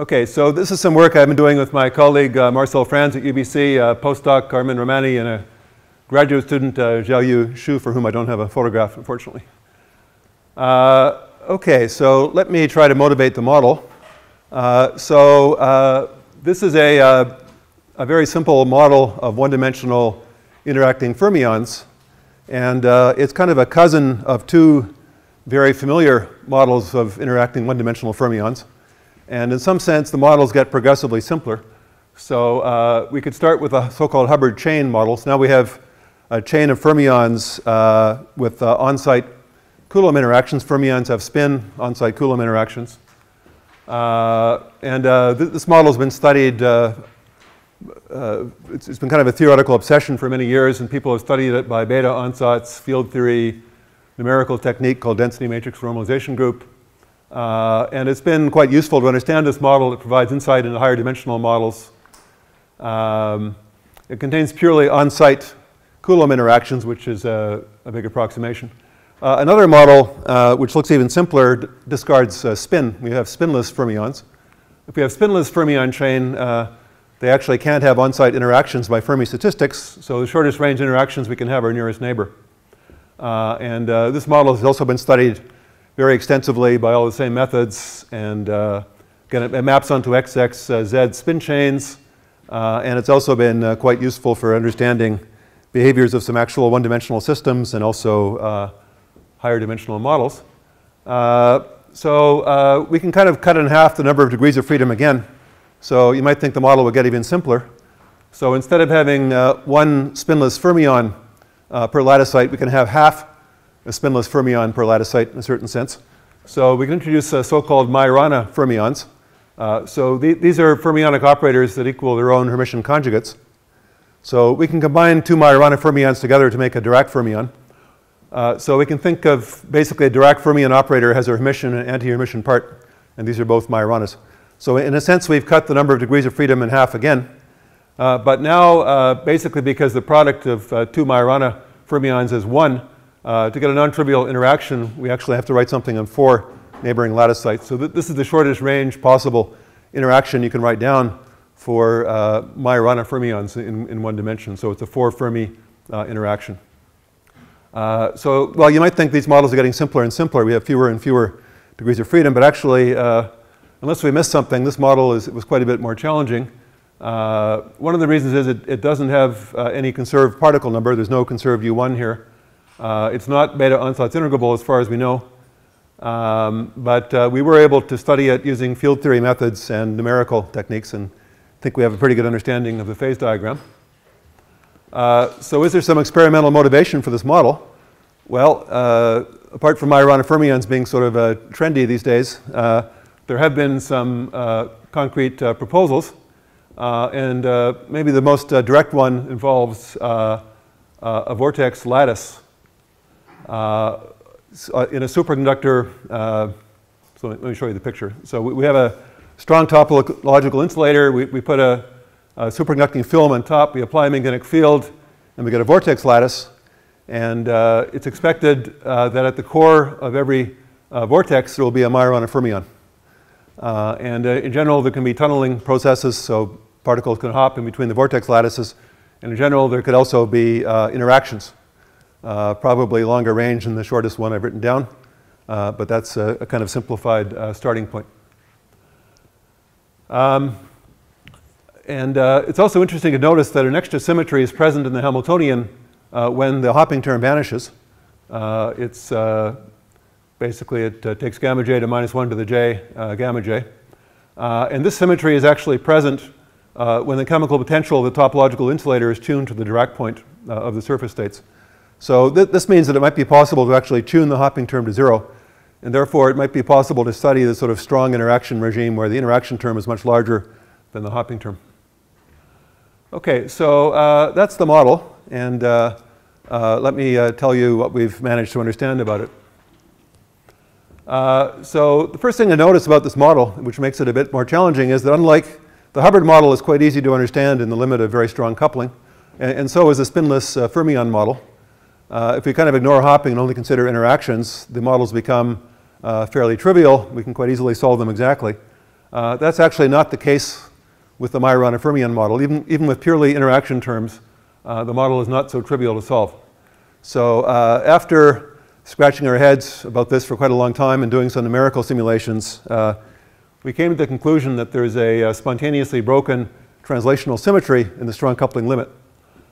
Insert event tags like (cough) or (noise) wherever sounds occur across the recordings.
Okay, so this is some work I've been doing with my colleague uh, Marcel Franz at UBC, uh, postdoc Armin Rahmani, and a graduate student, uh, Xiaoyu Zhu, for whom I don't have a photograph, unfortunately. Uh, okay, so let me try to motivate the model. Uh, so uh, this is a, uh, a very simple model of one-dimensional interacting fermions. And it's kind of a cousin of two very familiar models of interacting one-dimensional fermions. And in some sense, the models get progressively simpler. So uh, we could start with a so-called Hubbard chain models. Now we have a chain of fermions uh, with uh, on-site Coulomb interactions. Fermions have spin on-site Coulomb interactions. Uh, and uh, th this model has been studied uh, uh, it's, it's been kind of a theoretical obsession for many years, and people have studied it by Bethe Ansatz field theory numerical technique called density matrix renormalization group. Uh, and it's been quite useful to understand this model. It provides insight into higher dimensional models. Um, it contains purely on-site Coulomb interactions, which is a, a big approximation. Uh, another model, uh, which looks even simpler, discards uh, spin. We have spinless fermions. If we have spinless fermion chain, uh, they actually can't have on-site interactions by Fermi statistics, so the shortest range interactions we can have are nearest neighbor. Uh, and this model has also been studied very extensively by all the same methods, and uh, again, it, maps onto XXZ uh, spin chains, uh, and it's also been uh, quite useful for understanding behaviors of some actual one-dimensional systems and also higher dimensional models. so we can kind of cut in half the number of degrees of freedom again so you might think the model would get even simpler. So instead of having uh, one spinless fermion uh, per site, we can have half a spinless fermion per lattice site in a certain sense. So we can introduce uh, so-called Majorana fermions. Uh, so the, these are fermionic operators that equal their own Hermitian conjugates. So we can combine two Majorana fermions together to make a Dirac fermion. Uh, so we can think of basically a Dirac fermion operator has a Hermitian and anti-Hermitian part, and these are both Majoranas. So in a sense, we've cut the number of degrees of freedom in half again. Uh, but now, uh, basically because the product of uh, two Majorana fermions is one, uh, to get a non-trivial interaction, we actually have to write something on four neighboring lattice sites. So th this is the shortest range possible interaction you can write down for uh, Majorana fermions in, in one dimension. So it's a four Fermi uh, interaction. Uh, so, well, you might think these models are getting simpler and simpler. We have fewer and fewer degrees of freedom, but actually, unless we missed something, this model is, was quite a bit more challenging. Uh, one of the reasons is it, it doesn't have uh, any conserved particle number. There's no conserved U1 here. Uh, it's not Bethe-Ansatz integrable as far as we know. Um, but uh, we were able to study it using field theory methods and numerical techniques and I think we have a pretty good understanding of the phase diagram. Uh, so is there some experimental motivation for this model? Well, uh, apart from Majorana fermions being sort of trendy these days, there have been some uh, concrete uh, proposals, uh, and maybe the most direct one involves a vortex lattice in a superconductor. so let me show you the picture. So we, we have a strong topological insulator. We, we put a, a, superconducting film on top. We apply a magnetic field, and we get a vortex lattice. And uh, it's expected uh, that at the core of every uh, vortex there will be a Majorana fermion. Uh, and uh, in general, there can be tunneling processes, so particles can hop in between the vortex lattices. And in general, there could also be uh, interactions, uh, probably longer range than the shortest one I've written down, uh, but that's a, a, kind of simplified uh, starting point. Um, and it's also interesting to notice that an extra symmetry is present in the Hamiltonian when the hopping term vanishes. it's Basically, it uh, takes gamma j to minus 1 to the j uh, gamma j. Uh, and this symmetry is actually present uh, when the chemical potential of the topological insulator is tuned to the Dirac point uh, of the surface states. So th this means that it might be possible to actually tune the hopping term to zero. And therefore, it might be possible to study the sort of strong interaction regime where the interaction term is much larger than the hopping term. Okay, so uh, that's the model. And let me tell you what we've managed to understand about it. Uh, so the first thing to notice about this model, which makes it a bit more challenging, is that unlike the Hubbard model is quite easy to understand in the limit of very strong coupling, and, and so is the spinless uh, fermion model. Uh, if we kind of ignore hopping and only consider interactions, the models become uh, fairly trivial. We can quite easily solve them exactly. Uh, that's actually not the case with the Majorana fermion model. Even, even with purely interaction terms, uh, the model is not so trivial to solve. So uh, after scratching our heads about this for quite a long time and doing some numerical simulations, uh, we came to the conclusion that there's a, a, spontaneously broken translational symmetry in the strong coupling limit.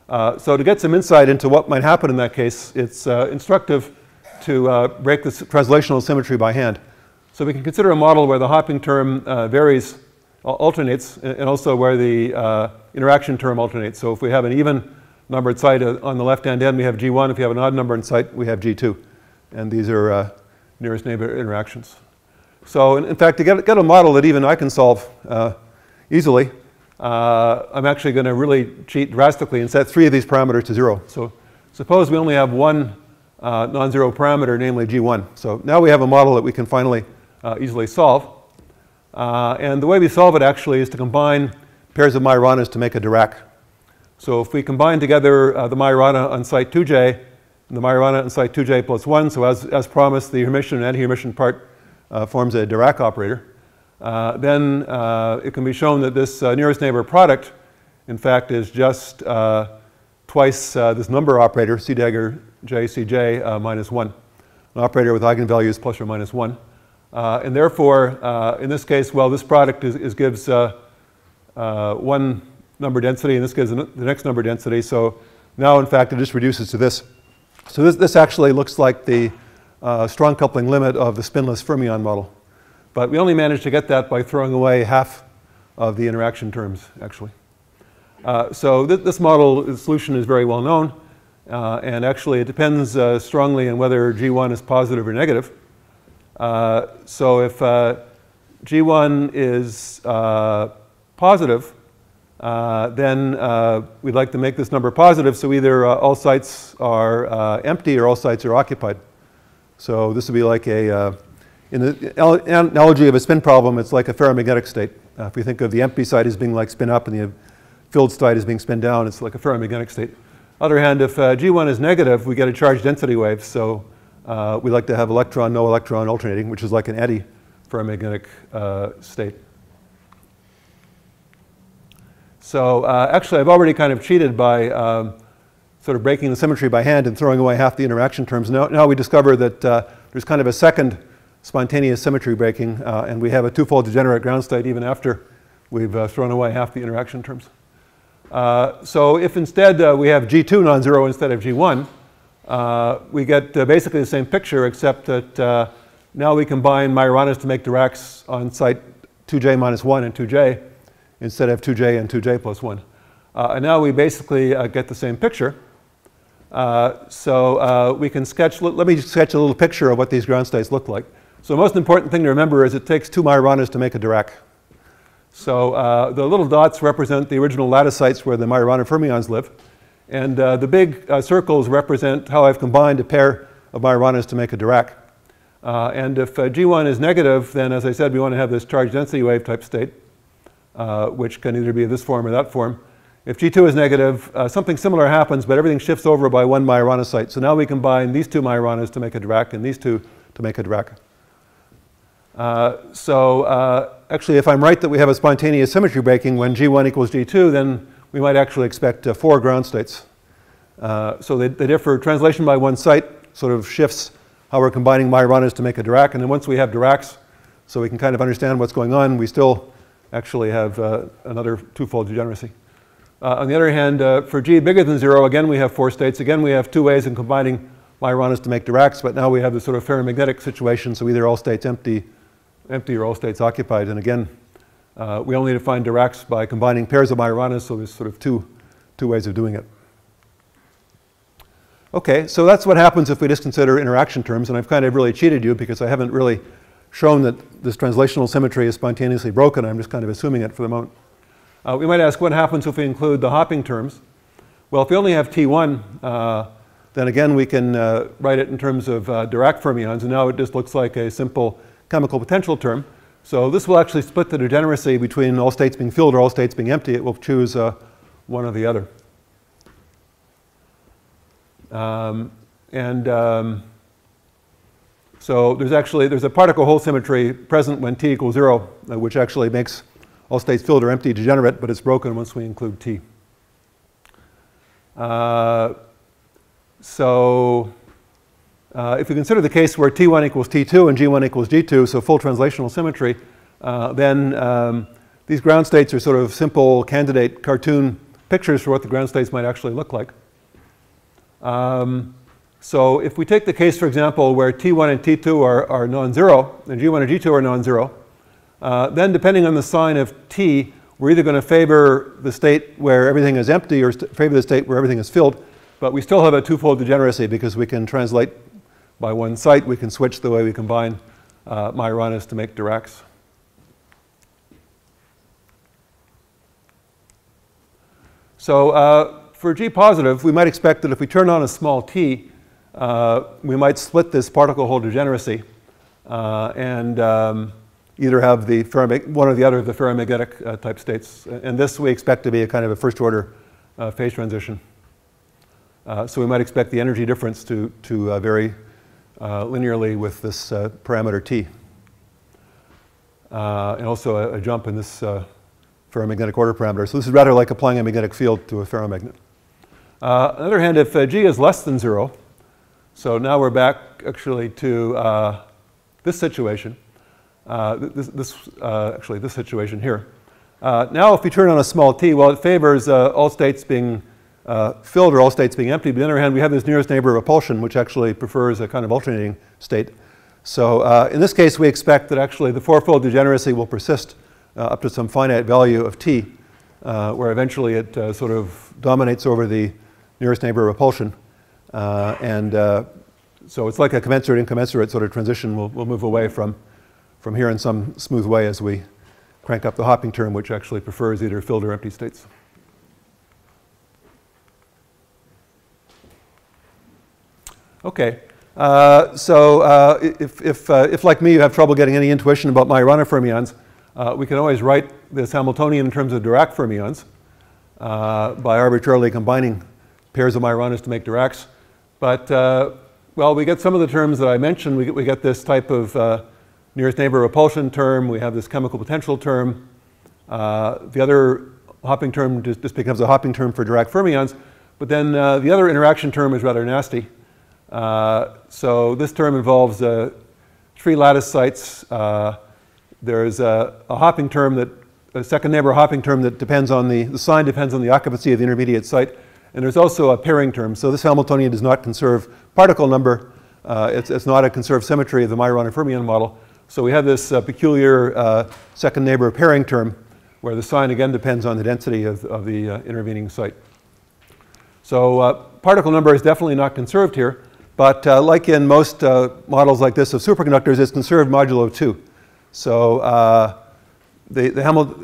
Uh, so to get some insight into what might happen in that case, it's uh, instructive to uh, break the translational symmetry by hand. So we can consider a model where the hopping term uh, varies, alternates, and also where the uh, interaction term alternates. So if we have an even numbered site on the left-hand end, we have G1. If you have an odd numbered site, we have G2. And these are uh, nearest neighbor interactions. So in, in, fact, to get, get a model that even I can solve uh, easily, uh, I'm actually going to really cheat drastically and set three of these parameters to zero. So suppose we only have one uh, non-zero parameter, namely G1. So now we have a model that we can finally uh, easily solve. Uh, and the way we solve it actually is to combine pairs of Majoranas to make a Dirac. So if we combine together uh, the Majorana on site 2j and the Majorana on site 2j plus 1, so as, as promised, the Hermitian and anti-Hermitian part uh, forms a Dirac operator, then uh, it can be shown that this nearest neighbor product, in fact, is just twice this number operator, C dagger j, cj uh, minus 1, an operator with eigenvalues plus or minus 1. Uh, and therefore, uh, in this case, well, this product is, is gives uh, uh, one number density, and this gives the next number density. So now, in fact, it just reduces to this. So this, this actually looks like the uh, strong coupling limit of the spinless fermion model. But we only managed to get that by throwing away half of the interaction terms, actually. so th this model, solution is very well known. Uh, and actually, it depends uh, strongly on whether G1 is positive or negative. Uh, so if uh, G1 is uh, positive, uh, then we'd like to make this number positive, so either all sites are empty or all sites are occupied. So this would be like a, in the analogy of a spin problem, it's like a ferromagnetic state. if we think of the empty site as being like spin up and the filled site as being spin down, it's like a ferromagnetic state. On the Other hand, if uh, G1 is negative, we get a charge density wave. So uh, we like to have electron, no electron alternating, which is like an eddy for a magnetic uh, state. So uh, actually, I've already kind of cheated by um, sort of breaking the symmetry by hand and throwing away half the interaction terms. Now, now we discover that uh, there's kind of a second spontaneous symmetry breaking, uh, and we have a twofold degenerate ground state even after we've thrown away half the interaction terms. Uh, so if instead uh, we have G2 non-zero instead of G1, uh, we get uh, basically the same picture except that uh, now we combine Majoranas to make Diracs on site 2j minus 1 and 2j instead of 2j and 2j plus 1. and now we basically get the same picture. so we can sketch, let me sketch a little picture of what these ground states look like. So the most important thing to remember is it takes two Majoranas to make a Dirac. So uh, the little dots represent the original lattice sites where the Majorana fermions live. And uh, the big uh, circles represent how I've combined a pair of Majoranas to make a Dirac. Uh, and if uh, G1 is negative, then as I said, we want to have this charge density wave type state, uh, which can either be this form or that form. If G2 is negative, something similar happens, but everything shifts over by one Majorana site. So now we combine these two Majoranas to make a Dirac and these two to make a Dirac. So actually, if I'm right that we have a spontaneous symmetry breaking when G1 equals G2, then we might actually expect uh, four ground states. Uh, so they, they, differ. Translation by one site sort of shifts how we're combining Majoranas to make a Dirac. And then once we have Diracs, so we can kind of understand what's going on, we still actually have uh, another twofold degeneracy. Uh, on the other hand, uh, for G bigger than zero, again, we have four states. Again, we have two ways in combining Majoranas to make Diracs, but now we have this sort of ferromagnetic situation, so either all states empty empty or all states occupied. And again, uh, we only define Diracs by combining pairs of Majoranas, so there's sort of two, two ways of doing it. Okay, so that's what happens if we just consider interaction terms, and I've kind of really cheated you because I haven't really shown that this translational symmetry is spontaneously broken. I'm just kind of assuming it for the moment. Uh, we might ask what happens if we include the hopping terms. Well, if we only have T1, uh, then again we can uh, write it in terms of uh, Dirac fermions, and now it just looks like a simple chemical potential term. So this will actually split the degeneracy between all states being filled or all states being empty. It will choose uh, one or the other. Um, and um, So there's actually, there's a particle hole symmetry present when t equals zero, uh, which actually makes all states filled or empty degenerate, but it's broken once we include t. Uh, so uh, if we consider the case where T1 equals T2 and G1 equals G2, so full translational symmetry, uh, then um, these ground states are sort of simple candidate cartoon pictures for what the ground states might actually look like. Um, so if we take the case, for example, where T1 and T2 are, are non-zero, and G1 and G2 are non-zero, uh, then depending on the sign of T, we're either going to favor the state where everything is empty or favor the state where everything is filled. But we still have a twofold degeneracy because we can translate by one site. We can switch the way we combine uh, Majoranas to make Diracs. So uh, for G positive, we might expect that if we turn on a small t, uh, we might split this particle hole degeneracy uh, and um, either have the one or the other of the ferromagnetic uh, type states. And this we expect to be a kind of a first order uh, phase transition. Uh, so we might expect the energy difference to, to vary uh, linearly with this uh, parameter t. and also a, a, jump in this ferromagnetic order parameter. So this is rather like applying a magnetic field to a ferromagnet. on the other hand, if g is less than zero, so now we're back actually to this situation, uh, this, this uh, actually this situation here. Uh, now if we turn on a small t, well it favors all states being filled or all states being empty. But on the other hand, we have this nearest neighbor repulsion, which actually prefers a kind of alternating state. So uh, in this case, we expect that actually the fourfold degeneracy will persist uh, up to some finite value of t, uh, where eventually it sort of dominates over the nearest neighbor repulsion. and so it's like a commensurate incommensurate sort of transition. We'll, we'll move away from from here in some smooth way as we crank up the hopping term, which actually prefers either filled or empty states. Okay, uh, so uh, if, if, uh, if, like me, you have trouble getting any intuition about Majorana fermions, uh, we can always write this Hamiltonian in terms of Dirac fermions uh, by arbitrarily combining pairs of Majoranas to make Diracs. But, uh, well, we get some of the terms that I mentioned. We get, we get this type of nearest neighbor repulsion term, we have this chemical potential term. The other hopping term just, just, becomes a hopping term for Dirac fermions. But then the other interaction term is rather nasty. Uh, so this term involves uh, three lattice sites. Uh, there's a, a, hopping term that, a second neighbor hopping term that depends on the, the sign depends on the occupancy of the intermediate site. And there's also a pairing term. So this Hamiltonian does not conserve particle number. Uh, it's, it's, not a conserved symmetry of the Majorana fermion model. So we have this uh, peculiar uh, second neighbor pairing term where the sign again depends on the density of, of the intervening site. So particle number is definitely not conserved here, but uh, like in most uh, models like this of superconductors, it's conserved modulo 2. So the, the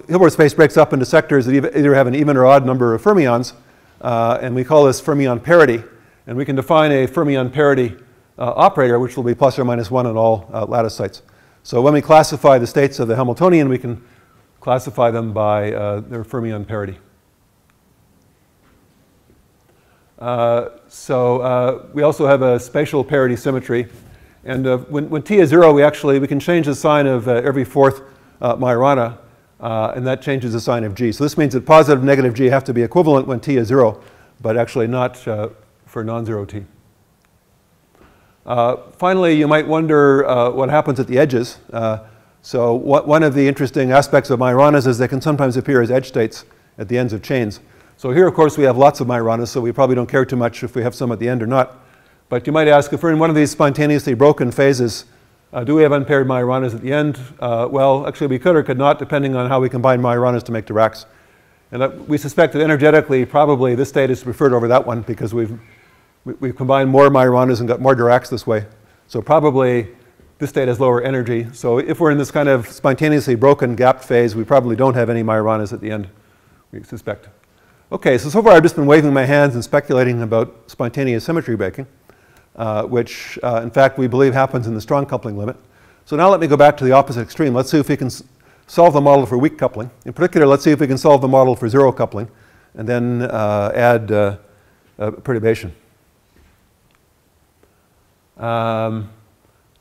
Hilbert space breaks up into sectors that either have an even or odd number of fermions, and we call this fermion parity. And we can define a fermion parity operator, which will be plus or minus 1 on all lattice sites. So when we classify the states of the Hamiltonian, we can classify them by uh, their fermion parity. Uh, so uh, we also have a spatial parity symmetry. And uh, when, when, t is zero, we actually, we can change the sign of uh, every fourth uh, Majorana, and that changes the sign of g. So this means that positive and negative g have to be equivalent when t is zero, but actually not for non-zero t. Uh, finally, you might wonder uh, what happens at the edges. Uh, so what, one of the interesting aspects of Majoranas is they can sometimes appear as edge states at the ends of chains. So here, of course, we have lots of Majoranas, so we probably don't care too much if we have some at the end or not. But you might ask, if we're in one of these spontaneously broken phases, uh, do we have unpaired Majoranas at the end? Uh, well, actually, we could or could not, depending on how we combine Majoranas to make Diracs. And uh, we suspect that energetically, probably this state is preferred over that one because we've we, have combined more Majoranas and got more Diracs this way. So probably this state has lower energy. So if we're in this kind of spontaneously broken gap phase, we probably don't have any Majoranas at the end, we suspect. Okay, so so far I've just been waving my hands and speculating about spontaneous symmetry breaking, uh, which uh, in fact we believe happens in the strong coupling limit. So now let me go back to the opposite extreme. Let's see if we can solve the model for weak coupling. In particular, let's see if we can solve the model for zero coupling and then uh, add uh, perturbation. Um,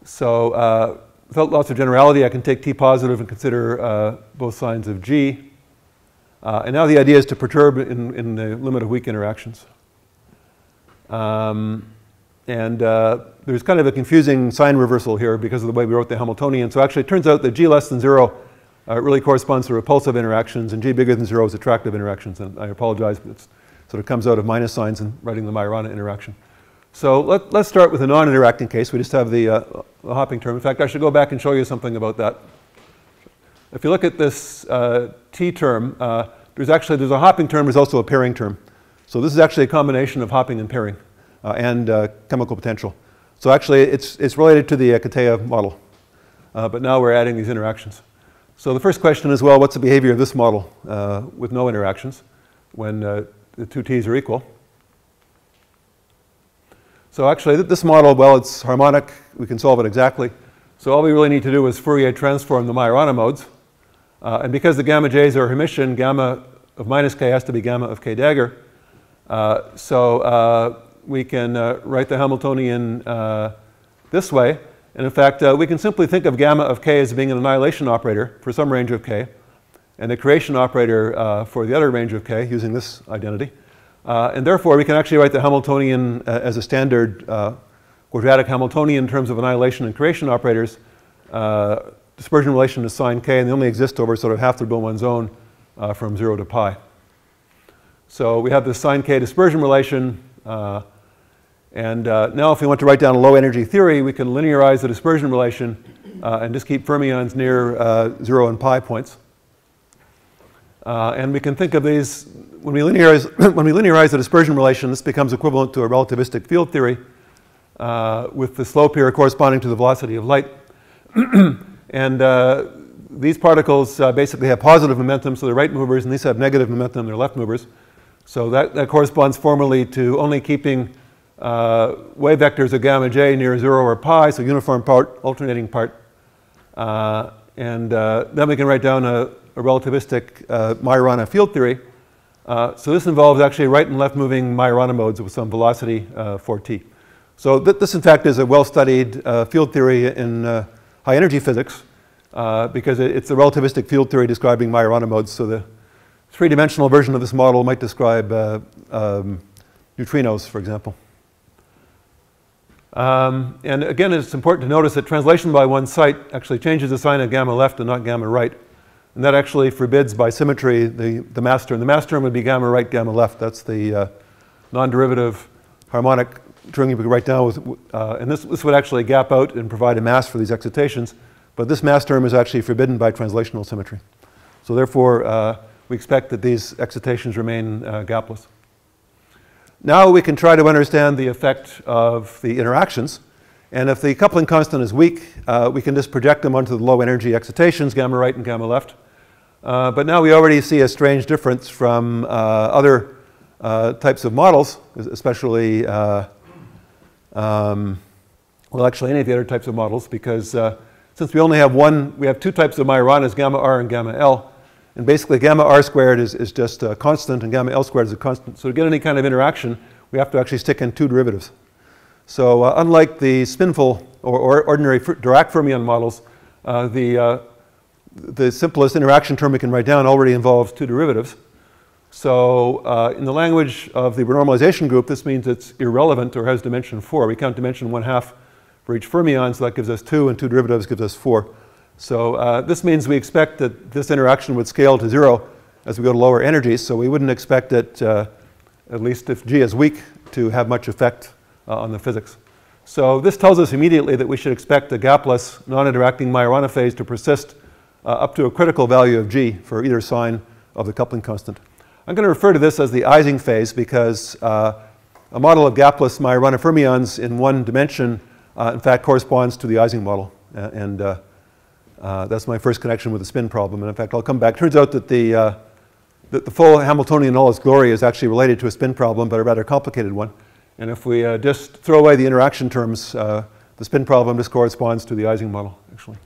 So uh, without lots of generality, I can take T positive and consider uh, both signs of G. Uh, and now the idea is to perturb in, in the limit of weak interactions. Um, and uh, there's kind of a confusing sign reversal here because of the way we wrote the Hamiltonian. So actually, it turns out that G less than zero uh, really corresponds to repulsive interactions, and G bigger than zero is attractive interactions. And I apologize, but it sort of comes out of minus signs in writing the Majorana interaction. So let, us start with a non-interacting case. We just have the, uh, the, hopping term. In fact, I should go back and show you something about that. If you look at this uh, T term, uh, there's actually there's a hopping term. There's also a pairing term. So this is actually a combination of hopping and pairing uh, and uh, chemical potential. So actually, it's, it's related to the uh, Kitaev model. Uh, but now we're adding these interactions. So the first question is, well, what's the behavior of this model with no interactions when the two t's are equal? So actually, this model, well, it's harmonic. We can solve it exactly. So all we really need to do is Fourier transform the Majorana modes. Uh, and because the gamma j's are Hermitian, gamma of minus k has to be gamma of k dagger. Uh, so uh, we can uh, write the Hamiltonian uh, this way. And in fact, uh, we can simply think of gamma of k as being an annihilation operator for some range of k, and a creation operator for the other range of k using this identity. And therefore, we can actually write the Hamiltonian as a standard quadratic Hamiltonian in terms of annihilation and creation operators. Dispersion relation is sine k, and they only exist over sort of half the Brillouin zone from 0 to pi. So we have this sine k dispersion relation. Uh, and uh, now if we want to write down a low energy theory, we can linearize the dispersion relation uh, and just keep fermions near uh, 0 and pi points. Uh, and we can think of these, when we, linearize, (coughs) when we linearize the dispersion relation, this becomes equivalent to a relativistic field theory uh, with the slope here corresponding to the velocity of light. (coughs) and uh, these particles basically have positive momentum, so they're right movers, and these have negative momentum, they're left movers. So that, that corresponds formally to only keeping uh, wave vectors of gamma j near 0 or pi, so uniform part, alternating part. Uh, and uh, then we can write down a, a relativistic uh, Majorana field theory. Uh, so this involves actually right and left moving Majorana modes with some velocity uh, for t. So th this, in fact, is a well-studied field theory in high energy physics because it, it's a relativistic field theory describing Majorana modes. So the three-dimensional version of this model might describe um, neutrinos, for example. Um, and again, it's important to notice that translation by one site actually changes the sign of gamma left and not gamma right. And that actually forbids by symmetry the, the mass term. The mass term would be gamma right, gamma left. That's the uh, non-derivative harmonic term you could write down with, uh, and this, this would actually gap out and provide a mass for these excitations. But this mass term is actually forbidden by translational symmetry. So therefore, uh, we expect that these excitations remain uh, gapless. Now we can try to understand the effect of the interactions. And if the coupling constant is weak, uh, we can just project them onto the low energy excitations, gamma right and gamma left. Uh, but now we already see a strange difference from uh, other uh, types of models, especially, uh, um, well, actually any of the other types of models, because uh, since we only have one, we have two types of Majoranas, gamma R and gamma L. And basically, gamma r squared is, is just a constant, and gamma l squared is a constant. So to get any kind of interaction, we have to actually stick in two derivatives. So uh, unlike the spinful or, or ordinary Dirac fermion models, uh, the, uh, the simplest interaction term we can write down already involves two derivatives. So uh, in the language of the renormalization group, this means it's irrelevant or has dimension 4. We count dimension 1 half for each fermion, so that gives us 2, and two derivatives gives us 4. So uh, this means we expect that this interaction would scale to zero as we go to lower energies. So we wouldn't expect it, uh, at least if G is weak, to have much effect uh, on the physics. So this tells us immediately that we should expect the gapless non-interacting Majorana phase to persist uh, up to a critical value of G for either sign of the coupling constant. I'm going to refer to this as the Ising phase because uh, a model of gapless Majorana fermions in one dimension uh, in fact corresponds to the Ising model. and uh, that's my first connection with the spin problem. And in fact, I'll come back. Turns out that the, uh, that the full Hamiltonian in all its glory is actually related to a spin problem, but a rather complicated one. And if we uh, just throw away the interaction terms, uh, the spin problem just corresponds to the Ising model, actually.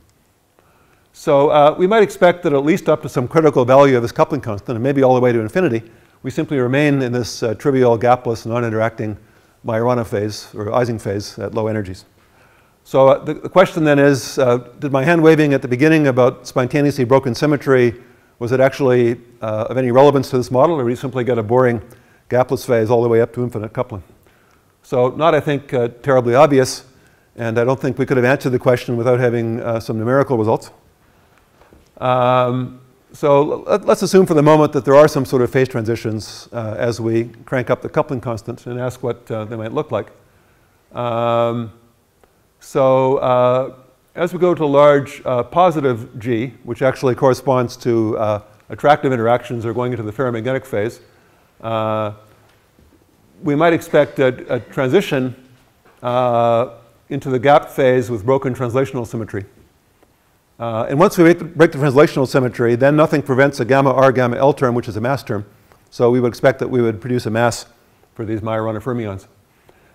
So uh, we might expect that at least up to some critical value of this coupling constant, and maybe all the way to infinity, we simply remain in this uh, trivial, gapless, non-interacting Majorana phase, or Ising phase at low energies. So uh, the, the, question then is, uh, did my hand waving at the beginning about spontaneously broken symmetry, was it actually uh, of any relevance to this model, or did we simply get a boring gapless phase all the way up to infinite coupling? So not, I think, uh, terribly obvious, and I don't think we could have answered the question without having some numerical results. Um, so let's assume for the moment that there are some sort of phase transitions uh, as we crank up the coupling constant and ask what uh, they might look like. Um, so uh, as we go to large uh, positive G, which actually corresponds to uh, attractive interactions or going into the ferromagnetic phase, uh, we might expect a, a transition into the gap phase with broken translational symmetry. Uh, and once we break the, break the, translational symmetry, then nothing prevents a gamma R gamma L term, which is a mass term. So we would expect that we would produce a mass for these Majorana fermions.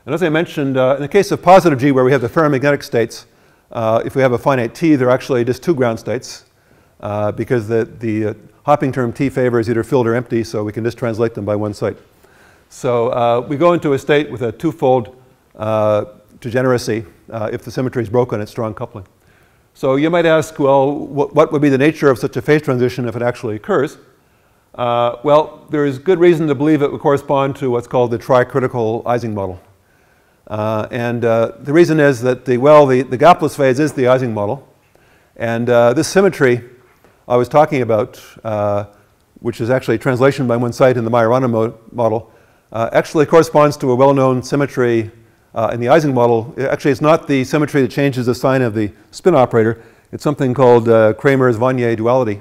And as I mentioned, uh, in the case of positive G, where we have the ferromagnetic states, uh, if we have a finite T, there are actually just two ground states uh, because the, the uh, hopping term T favors either filled or empty, so we can just translate them by one site. So uh, we go into a state with a twofold degeneracy if the symmetry is broken at strong coupling. So you might ask, well, wh what would be the nature of such a phase transition if it actually occurs? Uh, well, there is good reason to believe it would correspond to what's called the tricritical Ising model. Uh, and uh, the reason is that the, well, the, the gapless phase is the Ising model. And this symmetry I was talking about, which is actually a translation by one site in the Majorana mo model, uh, actually corresponds to a well-known symmetry uh, in the Ising model. Actually, it's not the symmetry that changes the sign of the spin operator. It's something called uh, Kramers Wannier duality.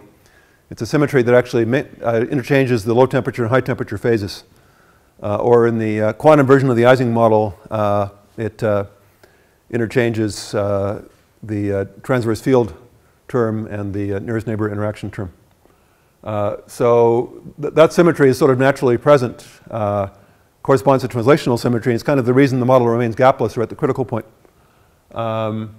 It's a symmetry that actually uh, interchanges the low temperature and high temperature phases. Uh, or in the uh, quantum version of the Ising model, it interchanges the transverse field term and the nearest neighbor interaction term. Uh, so th that symmetry is sort of naturally present uh, corresponds to translational symmetry. It's kind of the reason the model remains gapless or at the critical point. Um,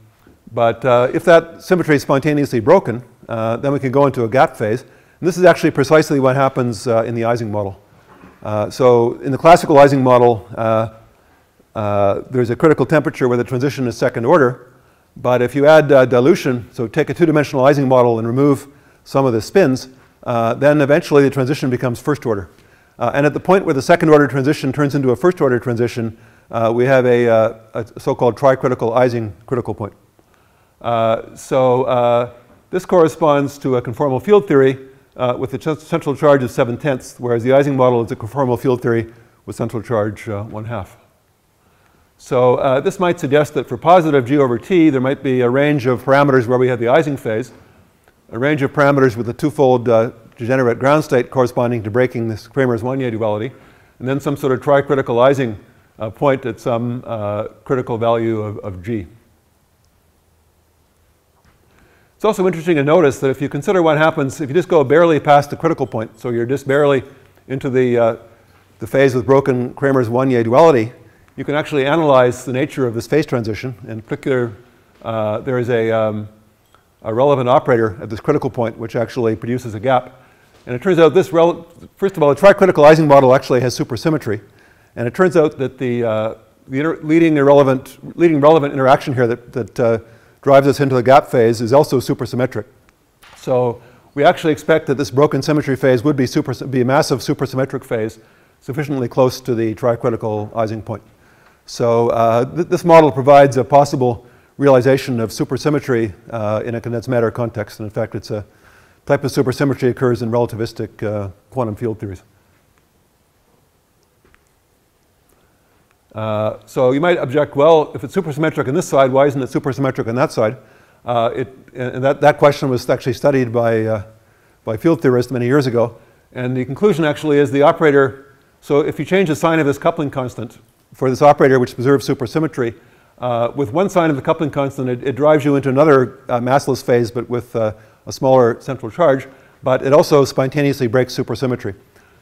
but uh, if that symmetry is spontaneously broken, uh, then we can go into a gap phase. And this is actually precisely what happens uh, in the Ising model. Uh, so in the classical Ising model, uh, uh, there's a critical temperature where the transition is second order. But if you add dilution, so take a two-dimensional Ising model and remove some of the spins, then eventually the transition becomes first order. Uh, and at the point where the second order transition turns into a first order transition, uh, we have a, uh, a so-called tricritical Ising critical point. Uh, so uh, this corresponds to a conformal field theory uh, with a central charge of 7 tenths, whereas the Ising model is a conformal field theory with central charge 1 half. So this might suggest that for positive g over t, there might be a range of parameters where we have the Ising phase, a range of parameters with a twofold degenerate ground state corresponding to breaking this Kramers-Wannier duality, and then some sort of tricritical Ising uh, point at some uh, critical value of, of, G. It's also interesting to notice that if you consider what happens if you just go barely past the critical point, so you're just barely into the, uh, the phase with broken Kramers-Wannier duality, you can actually analyze the nature of this phase transition. In particular, uh, there is a, um, a relevant operator at this critical point which actually produces a gap. And it turns out this, first of all, the tricritical Ising model actually has supersymmetry. And it turns out that the, uh, the leading, irrelevant, leading relevant interaction here that, that uh, drives us into the gap phase is also supersymmetric. So we actually expect that this broken symmetry phase would be, super, be a massive supersymmetric phase sufficiently close to the tricritical Ising point. So uh, th this model provides a possible realization of supersymmetry uh, in a condensed matter context. And in fact, it's a type of supersymmetry occurs in relativistic uh, quantum field theories. Uh, so you might object, well, if it's supersymmetric on this side, why isn't it supersymmetric on that side? Uh, it, and that, that question was actually studied by, uh, by field theorists many years ago. And the conclusion actually is the operator, so if you change the sign of this coupling constant for this operator which preserves supersymmetry, uh, with one sign of the coupling constant, it, it drives you into another uh, massless phase, but with uh, a smaller central charge, but it also spontaneously breaks supersymmetry.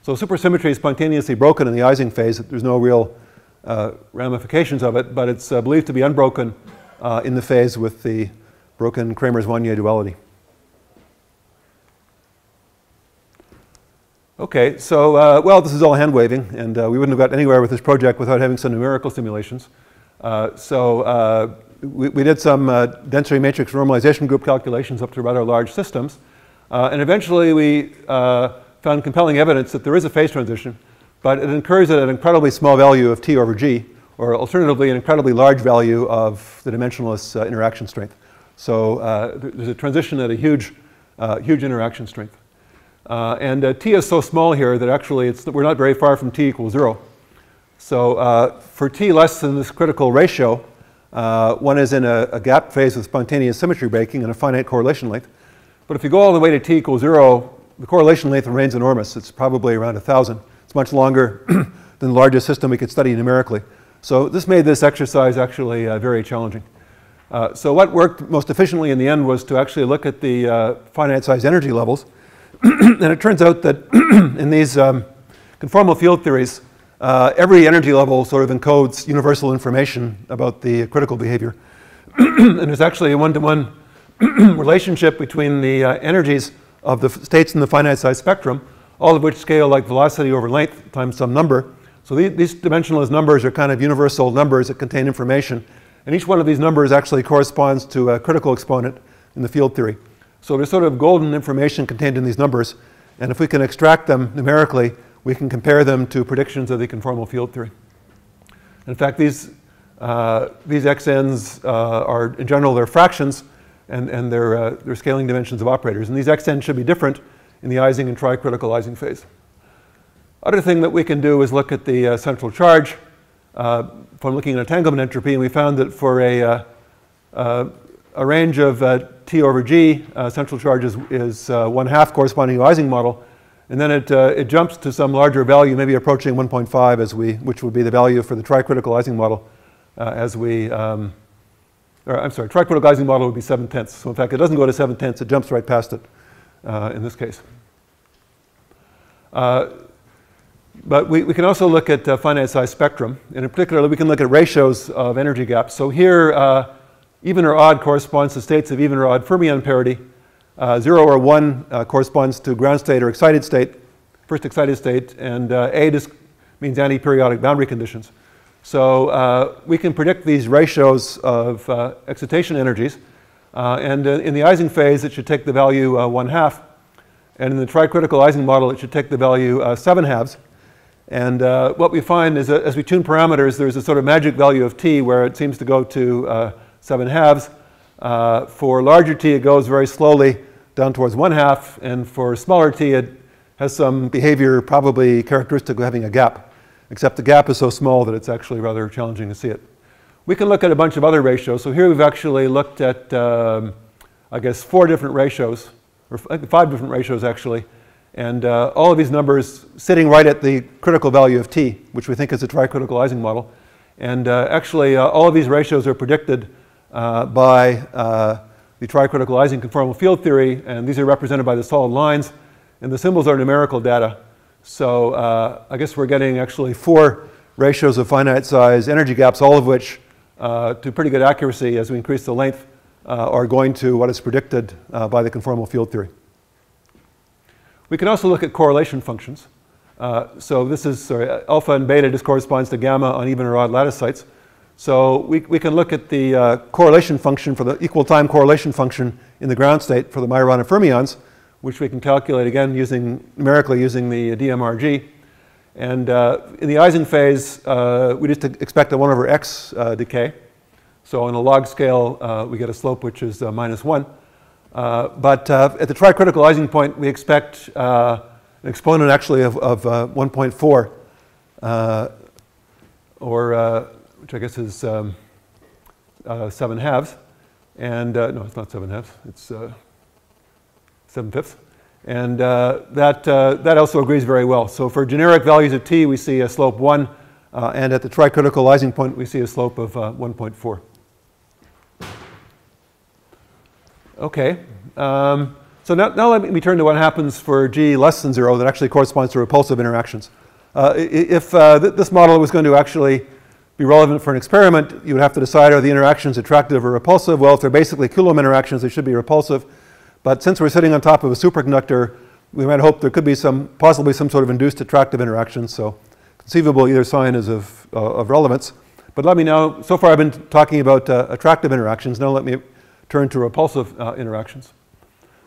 So supersymmetry is spontaneously broken in the Ising phase. There's no real uh, ramifications of it, but it's uh, believed to be unbroken uh, in the phase with the broken Kramers-Wannier duality. Okay, so, uh, well, this is all hand waving, and uh, we wouldn't have got anywhere with this project without having some numerical simulations. Uh, so we, we, did some uh, density matrix renormalization group calculations up to rather large systems. Uh, and eventually we uh, found compelling evidence that there is a phase transition, but it occurs at an incredibly small value of t over g, or alternatively, an incredibly large value of the dimensionless uh, interaction strength. So uh, there's a transition at a huge, huge interaction strength. and t is so small here that actually we're not very far from t equals zero. So uh, for t less than this critical ratio, uh, one is in a, a, gap phase with spontaneous symmetry breaking and a finite correlation length. But if you go all the way to t equals zero, the correlation length remains enormous. It's probably around 1,000. It's much longer (clears throat) than the largest system we could study numerically. So this made this exercise actually uh, very challenging. Uh, so what worked most efficiently in the end was to actually look at the uh, finite size energy levels. (clears throat) and it turns out that (clears throat) in these um, conformal field theories, uh, every energy level sort of encodes universal information about the critical behavior. (clears throat) and there's actually a one-to-one (clears throat) relationship between the uh, energies of the states in the finite size spectrum, all of which scale like velocity over length times some number. So these, these dimensionless numbers are kind of universal numbers that contain information. And each one of these numbers actually corresponds to a critical exponent in the field theory. So there's sort of golden information contained in these numbers. And if we can extract them numerically, we can compare them to predictions of the conformal field theory. In fact, these, uh, these xn's uh, are, in general, they're fractions, and, and they're, uh, they're scaling dimensions of operators. And these xn's should be different in the Ising and tricritical Ising phase. Other thing that we can do is look at the uh, central charge uh, from looking at entanglement entropy, and we found that for a, uh, a range of t over g, central charge is, is one half corresponding to Ising model, and then it, uh, it jumps to some larger value, maybe approaching 1.5, as we, which would be the value for the tricritical Ising model uh, as we, um, or I'm sorry, tricritical Ising model would be 7 tenths. So in fact, it doesn't go to 7 tenths, it jumps right past it uh, in this case. Uh, but we, we can also look at uh, finite size spectrum. And in particular, we can look at ratios of energy gaps. So here, uh, even or odd corresponds to states of even or odd fermion parity. Uh, 0 or 1 uh, corresponds to ground state or excited state, first excited state, and uh, A just means anti-periodic boundary conditions. So uh, we can predict these ratios of uh, excitation energies. Uh, and in the Ising phase, it should take the value 1 half. And in the tricritical Ising model, it should take the value 7 halves. And what we find is that as we tune parameters, there's a sort of magic value of t where it seems to go to 7 halves. for larger t, it goes very slowly down towards one half, and for smaller t, it has some behavior probably characteristic of having a gap, except the gap is so small that it's actually rather challenging to see it. We can look at a bunch of other ratios. So here we've actually looked at, um, I guess, four different ratios, or five different ratios actually, and uh, all of these numbers sitting right at the critical value of t, which we think is a tricritical Ising model. And uh, actually, uh, all of these ratios are predicted uh, by uh, the tricritical conformal field theory, and these are represented by the solid lines, and the symbols are numerical data. So uh, I guess we're getting actually four ratios of finite size energy gaps, all of which, uh, to pretty good accuracy as we increase the length, uh, are going to what is predicted uh, by the conformal field theory. We can also look at correlation functions. Uh, so this is, sorry, alpha and beta just corresponds to gamma on even or odd lattice sites. So we, we can look at the uh, correlation function for the equal time correlation function in the ground state for the Majorana fermions, which we can calculate again using numerically using the DMRG. And uh, in the Ising phase, uh, we just expect a 1 over x uh, decay. So on a log scale, uh, we get a slope which is uh, minus 1. but at the tricritical Ising point, we expect an exponent actually of, of 1.4 or which I guess is um, uh, 7 halves. And uh, no, it's not 7 halves, it's uh, 7 fifths. And uh, that, uh, that also agrees very well. So for generic values of t, we see a slope 1. Uh, and at the tricritical Ising point, we see a slope of 1.4. Okay. Um, so now, now, let me turn to what happens for g less than 0 that actually corresponds to repulsive interactions. if th this model was going to actually be relevant for an experiment, you would have to decide are the interactions attractive or repulsive? Well, if they're basically Coulomb interactions, they should be repulsive. But since we're sitting on top of a superconductor, we might hope there could be some, possibly some sort of induced attractive interaction. So conceivable either sign is of, uh, of relevance. But let me now, so far I've been talking about uh, attractive interactions. Now let me turn to repulsive uh, interactions.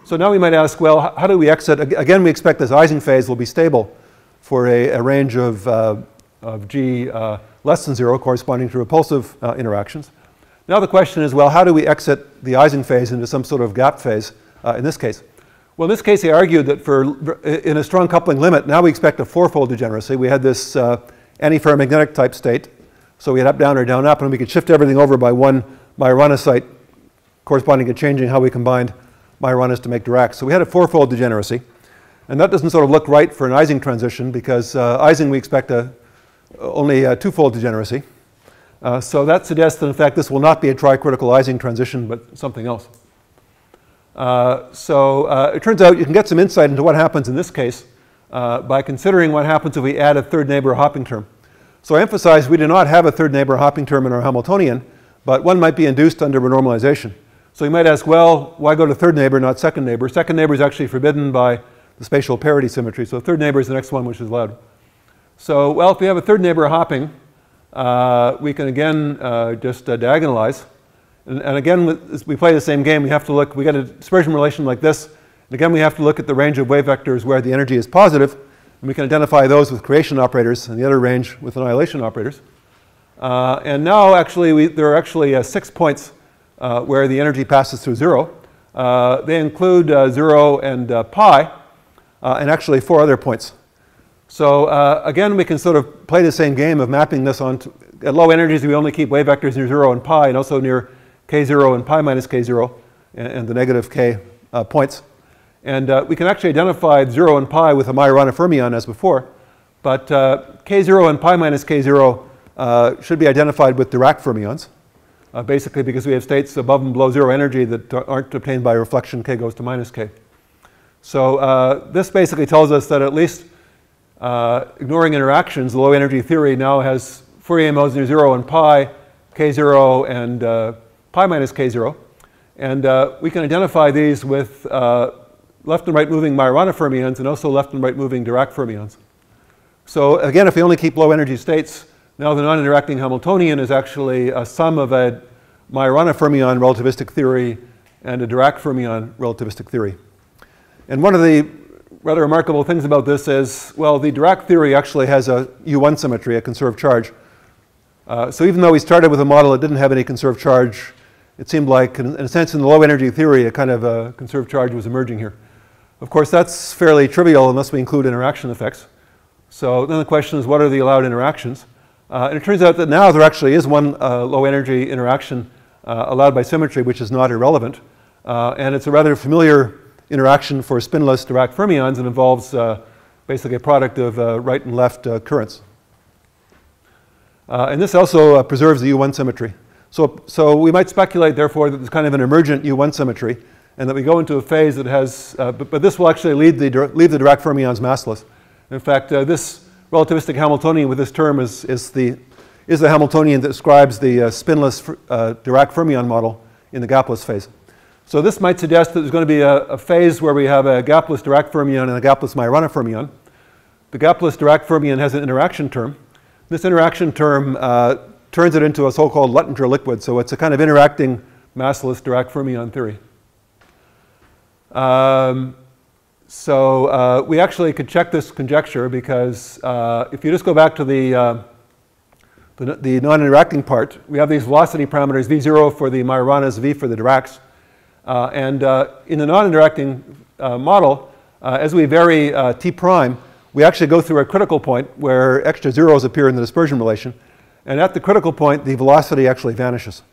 So now we might ask, well, how do we exit? Again, we expect this Ising phase will be stable for a, a range of, uh, of g uh, less than zero corresponding to repulsive uh, interactions. Now the question is, well, how do we exit the Ising phase into some sort of gap phase uh, in this case? Well, in this case, they argued that for in a strong coupling limit, now we expect a fourfold degeneracy. We had this uh, antiferromagnetic type state, so we had up, down, or down, up, and we could shift everything over by one Majorana site corresponding to changing how we combined Majorana's to make Dirac. So we had a fourfold degeneracy. And that doesn't sort of look right for an Ising transition because uh, Ising we expect a, only a twofold degeneracy. Uh, so that suggests that in fact this will not be a tricritical Ising transition but something else. Uh, so uh, it turns out you can get some insight into what happens in this case uh, by considering what happens if we add a third neighbor hopping term. So I emphasize we do not have a third neighbor hopping term in our Hamiltonian, but one might be induced under renormalization. So you might ask, well, why go to third neighbor, not second neighbor? Second neighbor is actually forbidden by the spatial parity symmetry. So third neighbor is the next one which is allowed. So, well, if we have a third neighbor hopping, uh, we can again uh, just uh, diagonalize. And, and again, we play the same game. We have to look, we get a dispersion relation like this. And again, we have to look at the range of wave vectors where the energy is positive, and we can identify those with creation operators and the other range with annihilation operators. Uh, and now, actually, we, there are actually uh, six points uh, where the energy passes through zero. They include zero and pi, and actually four other points. So again, we can sort of play the same game of mapping this on, at low energies, we only keep wave vectors near zero and pi, and also near k0 and pi minus k0 and, and the negative k uh, points. And uh, we can actually identify 0 and pi with a Majorana fermion as before, but uh, k0 and pi minus k0 uh, should be identified with Dirac fermions, uh, basically because we have states above and below zero energy that aren't obtained by reflection, k goes to minus k. So uh, this basically tells us that at least ignoring interactions, the low energy theory now has Fourier modes near 0 and pi, k0 and pi minus k0. And uh, we can identify these with uh, left and right moving Majorana fermions and also left and right moving Dirac fermions. So again, if we only keep low energy states, now the non-interacting Hamiltonian is actually a sum of a Majorana fermion relativistic theory and a Dirac fermion relativistic theory. And one of the rather remarkable things about this is, well, the Dirac theory actually has a U1 symmetry, a conserved charge. Uh, so even though we started with a model that didn't have any conserved charge, it seemed like, in, a sense, in the low energy theory, a kind of a conserved charge was emerging here. Of course, that's fairly trivial unless we include interaction effects. So then the question is, what are the allowed interactions? Uh, and it turns out that now there actually is one uh, low energy interaction uh, allowed by symmetry, which is not irrelevant. Uh, and it's a rather familiar interaction for spinless Dirac fermions and involves uh, basically a product of uh, right and left currents. and this also preserves the U1 symmetry. So, so we might speculate, therefore, that there's kind of an emergent U1 symmetry, and that we go into a phase that has, uh, but, but, this will actually leave the, leave the Dirac fermions massless. In fact, uh, this relativistic Hamiltonian with this term is, is, the, is the Hamiltonian that describes the uh, spinless uh, Dirac fermion model in the gapless phase. So this might suggest that there's going to be a, a phase where we have a gapless Dirac fermion and a gapless Majorana fermion. The gapless Dirac fermion has an interaction term. This interaction term uh, turns it into a so-called Luttinger liquid. So it's a kind of interacting massless Dirac fermion theory. Um, so uh, we actually could check this conjecture because uh, if you just go back to the, uh, the, the non-interacting part, we have these velocity parameters, v0 for the Majoranas, v for the Diracs. Uh, and uh, in the non-interacting uh, model, as we vary t prime, we actually go through a critical point where extra zeros appear in the dispersion relation. And at the critical point, the velocity actually vanishes.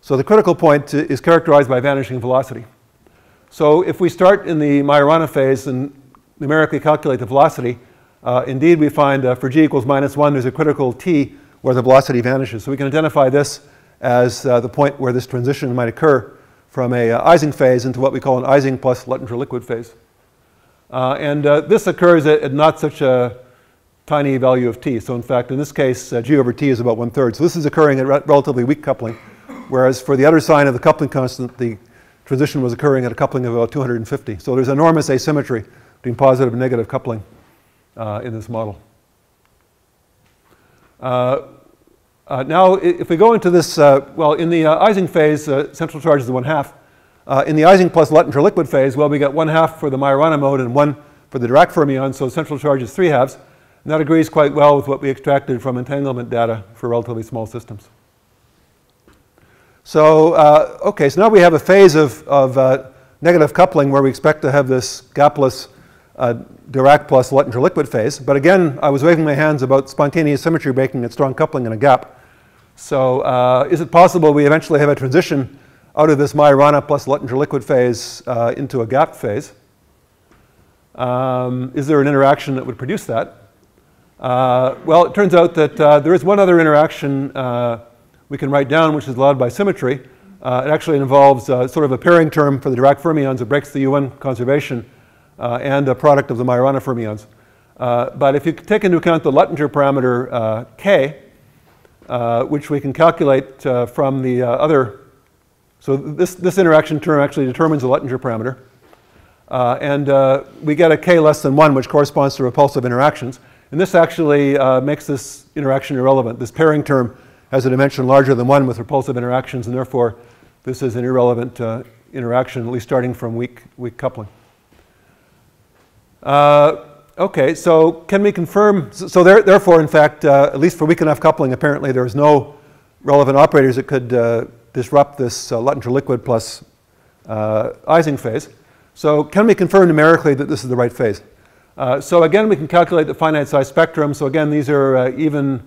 So the critical point is characterized by vanishing velocity. So if we start in the Majorana phase and numerically calculate the velocity, uh, indeed we find uh, for g equals minus 1, there's a critical t where the velocity vanishes. So we can identify this as uh, the point where this transition might occur from a uh, Ising phase into what we call an Ising plus Luttinger liquid phase. Uh, and uh, this occurs at, at not such a tiny value of t. So in fact, in this case, uh, g over t is about one third. So this is occurring at re relatively weak coupling, whereas for the other sign of the coupling constant, the transition was occurring at a coupling of about 250. So there's enormous asymmetry between positive and negative coupling uh, in this model. Uh, Uh, now, if we go into this, uh, well, in the uh, Ising phase, central charge is one half. Uh, in the Ising plus Luttinger liquid phase, well, we got one half for the Majorana mode and one for the Dirac fermion, so central charge is three halves. And that agrees quite well with what we extracted from entanglement data for relatively small systems. So, uh, okay, so now we have a phase of, of uh, negative coupling where we expect to have this gapless uh, Dirac plus Luttinger liquid phase. But again, I was waving my hands about spontaneous symmetry breaking at strong coupling in a gap. So uh, is it possible we eventually have a transition out of this Majorana plus Luttinger liquid phase uh, into a gap phase? Um, is there an interaction that would produce that? Uh, well, it turns out that there is one other interaction we can write down, which is allowed by symmetry. Uh, it actually involves uh, sort of a pairing term for the Dirac fermions that breaks the U1 conservation uh, and a product of the Majorana fermions. Uh, but if you take into account the Luttinger parameter uh, k, uh, which we can calculate from the other, so this, this interaction term actually determines the Luttinger parameter. and we get a k less than 1, which corresponds to repulsive interactions. And this actually makes this interaction irrelevant. This pairing term has a dimension larger than 1 with repulsive interactions, and therefore this is an irrelevant uh, interaction, at least starting from weak, weak coupling. Uh, okay, so can we confirm? So, there, therefore, in fact, uh, at least for weak enough coupling, apparently there's no relevant operators that could uh, disrupt this uh, Luttinger liquid plus uh, Ising phase. So can we confirm numerically that this is the right phase? so again, we can calculate the finite size spectrum. So again, these are even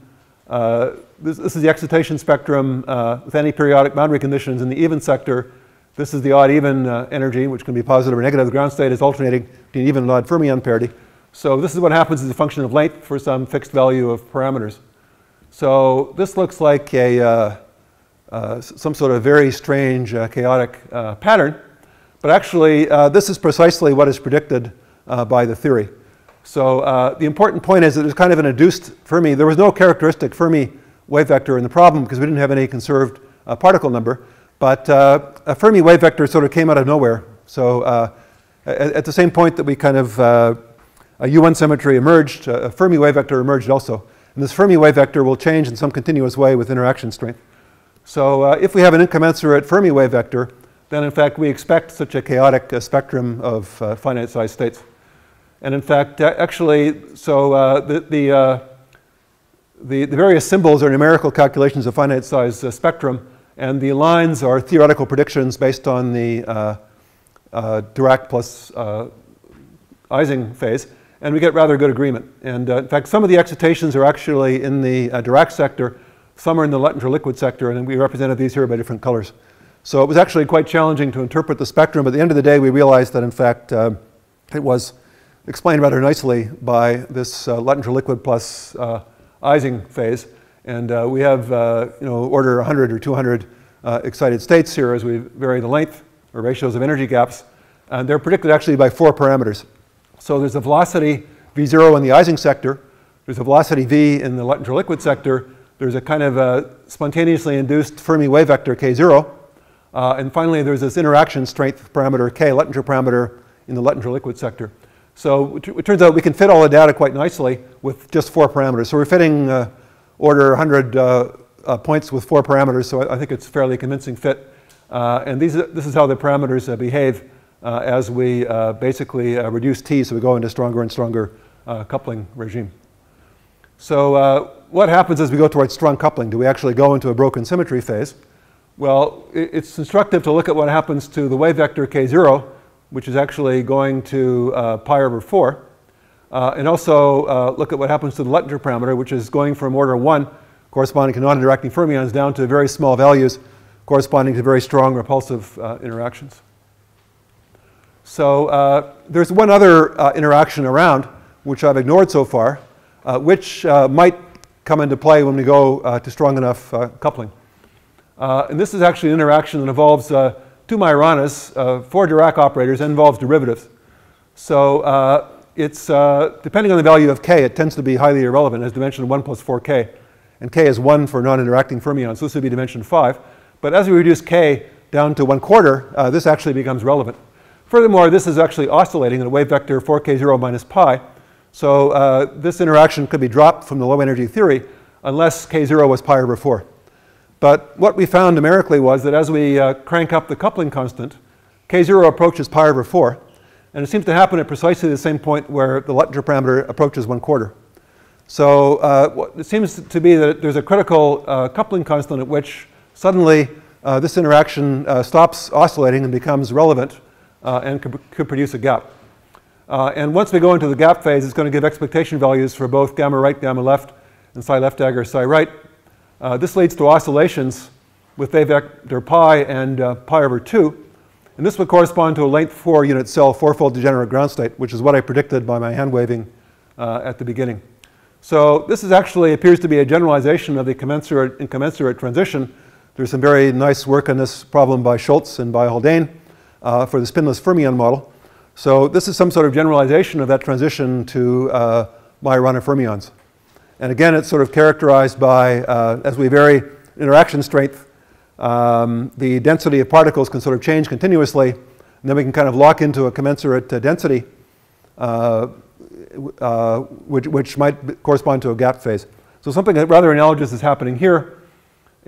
uh, this, this, is the excitation spectrum uh, with any periodic boundary conditions in the even sector. This is the odd-even uh, energy, which can be positive or negative. The ground state is alternating between even and odd fermion parity. So this is what happens as a function of length for some fixed value of parameters. So this looks like a, uh, uh, some sort of very strange chaotic pattern. But actually, this is precisely what is predicted by the theory. So uh, the important point is that there's kind of an induced Fermi. There was no characteristic Fermi wave vector in the problem because we didn't have any conserved uh, particle number. But uh, a Fermi wave vector sort of came out of nowhere. So uh, at, at, the same point that we kind of, uh, a U1 symmetry emerged, a Fermi wave vector emerged also. And this Fermi wave vector will change in some continuous way with interaction strength. So uh, if we have an incommensurate Fermi wave vector, then in fact we expect such a chaotic spectrum of finite size states. And in fact, actually, so uh, the, the, uh, the, the, various symbols are numerical calculations of finite size uh, spectrum, and the lines are theoretical predictions based on the uh, uh, Dirac plus uh, Ising phase, and we get rather good agreement. And in fact, some of the excitations are actually in the Dirac sector, some are in the Luttinger liquid sector, and we represented these here by different colors. So it was actually quite challenging to interpret the spectrum, at the end of the day, we realized that in fact it was explained rather nicely by this uh, liquid plus uh, Ising phase. And uh, we have, uh, you know, order 100 or 200 uh, excited states here as we vary the length or ratios of energy gaps. And they're predicted actually by four parameters. So there's a velocity V0 in the Ising sector. There's a velocity V in the liquid sector. There's a kind of a spontaneously induced Fermi wave vector K0. Uh, and finally, there's this interaction strength parameter K, Luttinger parameter in the Luttinger liquid sector. So it turns out we can fit all the data quite nicely with just four parameters. So we're fitting uh, order 100 uh, uh, points with four parameters, so I, I, think it's a fairly convincing fit. Uh, and these, this is how the parameters uh, behave uh, as we basically reduce t, so we go into stronger and stronger coupling regime. So what happens as we go towards strong coupling? Do we actually go into a broken symmetry phase? Well, it's instructive to look at what happens to the wave vector k0 which is actually going to uh, pi over 4. Uh, and also uh, look at what happens to the Luttinger parameter, which is going from order 1, corresponding to non-interacting fermions, down to very small values, corresponding to very strong repulsive uh, interactions. So uh, there's one other uh, interaction around, which I've ignored so far, which might come into play when we go to strong enough coupling. and this is actually an interaction that involves two uh, four Dirac operators, and involves derivatives. So uh, it's, uh, depending on the value of k, it tends to be highly irrelevant as dimension 1 plus 4k. And k is 1 for non-interacting fermions, so this would be dimension 5. But as we reduce k down to 1 quarter, uh, this actually becomes relevant. Furthermore, this is actually oscillating in a wave vector 4k0 minus pi. So uh, this interaction could be dropped from the low energy theory unless K0 was pi over 4. But what we found numerically was that as we uh, crank up the coupling constant, K0 approaches pi over 4, and it seems to happen at precisely the same point where the Luttinger parameter approaches 1 quarter. So uh, it seems to be that there's a critical uh, coupling constant at which suddenly uh, this interaction uh, stops oscillating and becomes relevant uh, and could, could, produce a gap. Uh, and once we go into the gap phase, it's going to give expectation values for both gamma right, gamma left, and psi left dagger, psi right. Uh, this leads to oscillations with wave vector pi and uh, pi over 2. And this would correspond to a length 4 unit cell, fourfold degenerate ground state, which is what I predicted by my hand waving uh, at the beginning. So this is actually appears to be a generalization of the commensurate incommensurate transition. There's some very nice work on this problem by Schulz and by Haldane uh, for the spinless fermion model. So this is some sort of generalization of that transition to uh, Majorana fermions. And again, it's sort of characterized by, uh, as we vary interaction strength, um, the density of particles can sort of change continuously, and then we can kind of lock into a commensurate uh, density, uh, uh, which, which might correspond to a gap phase. So something rather analogous is happening here.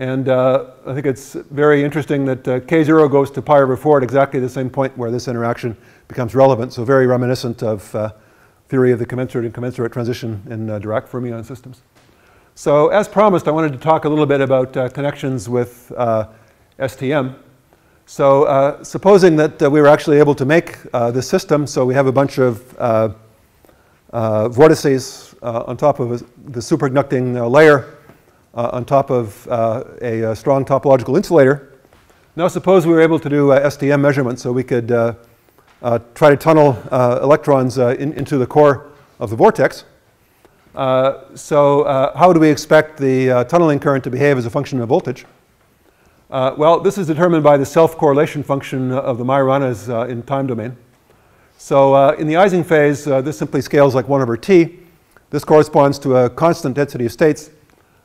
And uh, I think it's very interesting that uh, K0 goes to pi over 4 at exactly the same point where this interaction becomes relevant. So very reminiscent of uh, theory of the commensurate incommensurate transition in uh, Dirac fermion systems. So as promised, I wanted to talk a little bit about uh, connections with uh, STM. So supposing that we were actually able to make this system, so we have a bunch of vortices on top of the superconducting layer on top of a, a, strong topological insulator. Now suppose we were able to do STM measurements, so we could uh, try to tunnel uh, electrons uh, in, into the core of the vortex. so how do we expect the tunneling current to behave as a function of voltage? well, this is determined by the self-correlation function of the Majoranas in time domain. So uh, in the Ising phase, uh, this simply scales like 1 over t. This corresponds to a constant density of states, uh,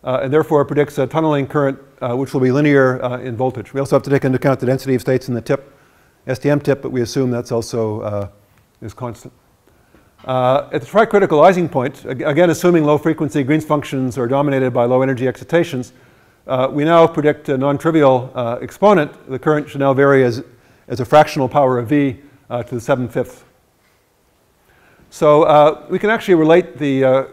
and therefore predicts a tunneling current which will be linear in voltage. We also have to take into account the density of states in the tip. STM tip, but we assume that's also uh, is constant. Uh, at the tricritical Ising point, again assuming low frequency Green's functions are dominated by low energy excitations, uh, we now predict a non-trivial uh, exponent. The current should now vary as, as a fractional power of V uh, to the 7 fifths. So uh, we can actually relate the,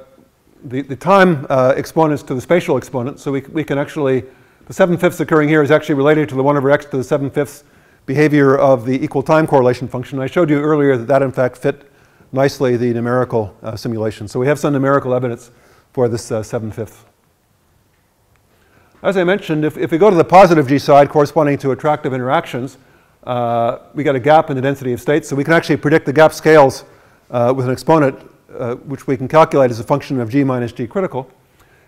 the, the, time exponents to the spatial exponents. So we, we can actually, the 7 fifths occurring here is actually related to the 1 over x to the 7 fifths behavior of the equal time correlation function. I showed you earlier that that in fact fit nicely the numerical uh, simulation. So we have some numerical evidence for this uh, 7 fifths. As I mentioned, if, if we go to the positive G side corresponding to attractive interactions, uh, we get a gap in the density of states. So we can actually predict the gap scales uh, with an exponent uh, which we can calculate as a function of G minus G critical.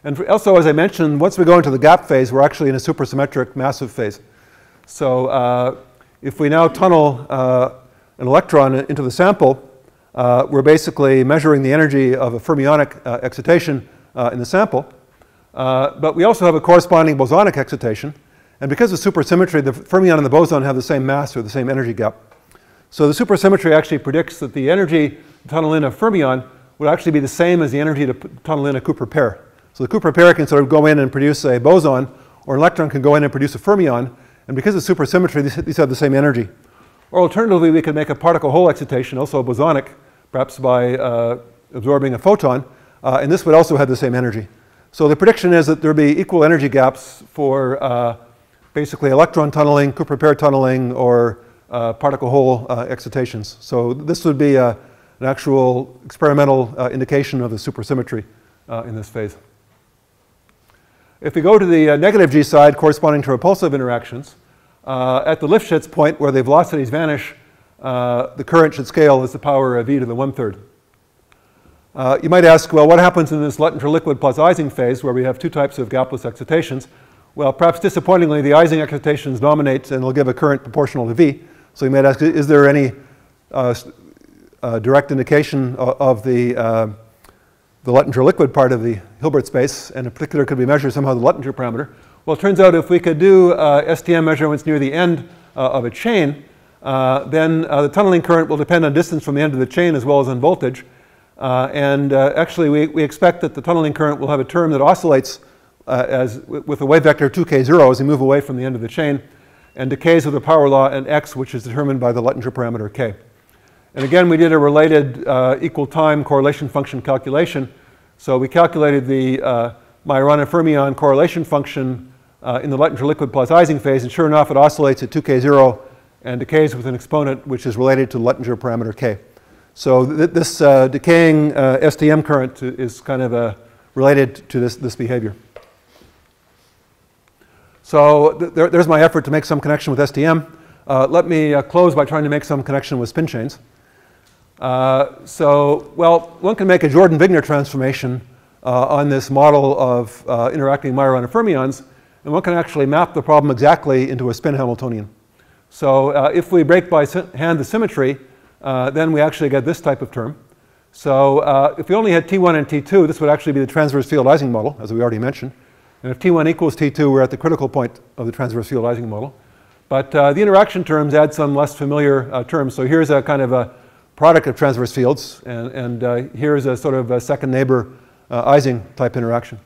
And also, as I mentioned, once we go into the gap phase, we're actually in a supersymmetric massive phase. So uh, if we now tunnel uh, an electron into the sample, uh, we're basically measuring the energy of a fermionic uh, excitation in the sample. But we also have a corresponding bosonic excitation. And because of supersymmetry, the fermion and the boson have the same mass or the same energy gap. So the supersymmetry actually predicts that the energy tunnel in a fermion would actually be the same as the energy to tunnel in a Cooper pair. So the Cooper pair can sort of go in and produce a boson, or an electron can go in and produce a fermion, and because of supersymmetry, these, have the same energy. Or alternatively, we could make a particle hole excitation, also bosonic, perhaps by uh, absorbing a photon, uh, and this would also have the same energy. So the prediction is that there would be equal energy gaps for uh, basically electron tunneling, Cooper pair tunneling, or uh, particle hole uh, excitations. So this would be uh, an actual experimental indication of the supersymmetry in this phase. If we go to the uh, negative g side corresponding to repulsive interactions, uh, at the Lifshitz point where the velocities vanish, uh, the current should scale as the power of e to the one-third. Uh, you might ask, well, what happens in this Luttinger liquid plus Ising phase where we have two types of gapless excitations? Well, perhaps disappointingly, the Ising excitations dominate and will give a current proportional to V. So you might ask, is there any uh, uh, direct indication of, of the the Luttinger liquid part of the Hilbert space, and in particular could we measure somehow the Luttinger parameter? Well, it turns out if we could do uh, STM measurements near the end uh, of a chain, uh, then uh, the tunneling current will depend on distance from the end of the chain as well as on voltage. Uh, and uh, actually, we, we expect that the tunneling current will have a term that oscillates uh, as with a wave vector 2k0 as we move away from the end of the chain, and decays with a power law in x, which is determined by the Luttinger parameter k. And again, we did a related uh, equal time correlation function calculation. So we calculated the uh, Majorana fermion correlation function uh, in the Luttinger liquid plus Ising phase, and sure enough, it oscillates at 2k0 and decays with an exponent which is related to Luttinger parameter k. So th this uh, decaying uh, STM current is kind of uh, related to this, this behavior. So th there, there's my effort to make some connection with STM. Uh, let me uh, close by trying to make some connection with spin chains. Uh, so, well, one can make a Jordan-Wigner transformation on this model of interacting Majorana fermions, and one can actually map the problem exactly into a spin Hamiltonian. So if we break by hand the symmetry, uh, then we actually get this type of term. So uh, if we only had T1 and T2, this would actually be the transverse field Ising model, as we already mentioned. And if T1 equals T2, we're at the critical point of the transverse field Ising model. But uh, the interaction terms add some less familiar uh, terms. So here's a kind of a product of transverse fields, and, and uh, here's a sort of a second neighbor uh, Ising type interaction.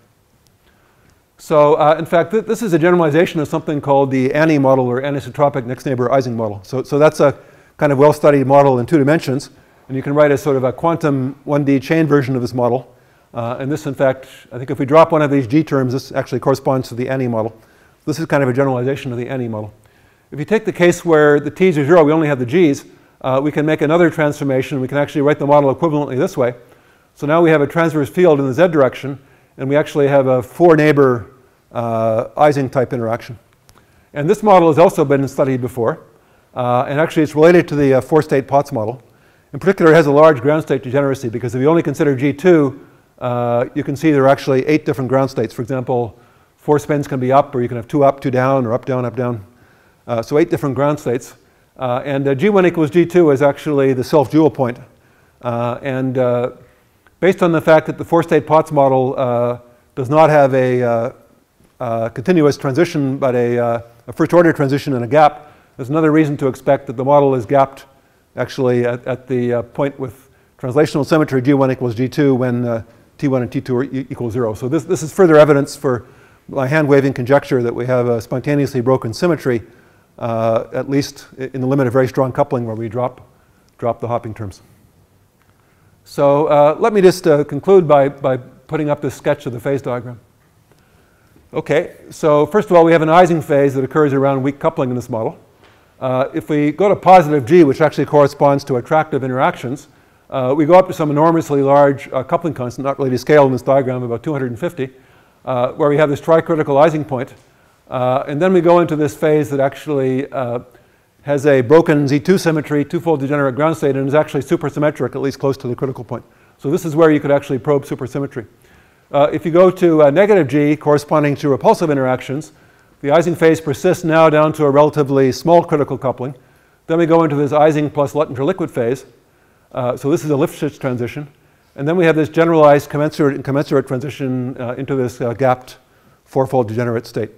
So in fact, th this is a generalization of something called the ANNNI model or anisotropic next neighbor Ising model. So, so that's a kind of well-studied model in two dimensions. And you can write a sort of a quantum 1D chain version of this model. Uh, and this, in fact, I think if we drop one of these g terms, this actually corresponds to the ANNNI model. This is kind of a generalization of the ANNNI model. If you take the case where the t's are zero, we only have the g's, uh, we can make another transformation. We can actually write the model equivalently this way. So now we have a transverse field in the z direction, and we actually have a four neighbor uh, Ising type interaction. And this model has also been studied before. Uh, and actually, it's related to the uh, four-state Potts model. In particular, it has a large ground state degeneracy because if you only consider G2, uh, you can see there are actually eight different ground states. For example, four spins can be up, or you can have two up, two down, or up, down, up, down. Uh, so eight different ground states. Uh, and uh, G1 equals G2 is actually the self-dual point. and based on the fact that the four-state Potts model does not have a continuous transition, but a, a first-order transition and a gap, there's another reason to expect that the model is gapped actually at, at the uh, point with translational symmetry G1 equals G2 when uh, T1 and T2 are e equal zero. So this, this is further evidence for my hand-waving conjecture that we have a spontaneously broken symmetry, uh, at least in the limit of very strong coupling where we drop, drop the hopping terms. So uh, let me just uh, conclude by, by putting up this sketch of the phase diagram. Okay, so first of all, we have an Ising phase that occurs around weak coupling in this model. Uh, if we go to positive g, which actually corresponds to attractive interactions, uh, we go up to some enormously large uh, coupling constant, not really to scale in this diagram, about 250, uh, where we have this tricritical Ising point. Uh, and then we go into this phase that actually uh, has a broken Z2 symmetry, twofold degenerate ground state, and is actually supersymmetric, at least close to the critical point. So this is where you could actually probe supersymmetry. if you go to negative g, corresponding to repulsive interactions, the Ising phase persists now down to a relatively small critical coupling. Then we go into this Ising plus Luttinger liquid phase. Uh, so this is a Lifshitz transition. And then we have this generalized commensurate incommensurate transition uh, into this uh, gapped fourfold degenerate state.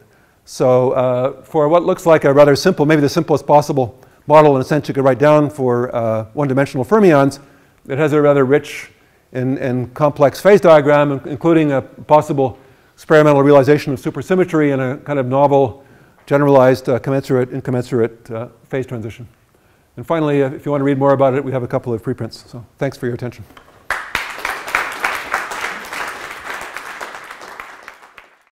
So uh, for what looks like a rather simple, maybe the simplest possible model in a sense you could write down for uh, one-dimensional fermions, it has a rather rich and, and complex phase diagram, including a possible experimental realization of supersymmetry and a kind of novel generalized uh, commensurate incommensurate uh, phase transition. And finally, uh, if you want to read more about it, we have a couple of preprints. So thanks for your attention.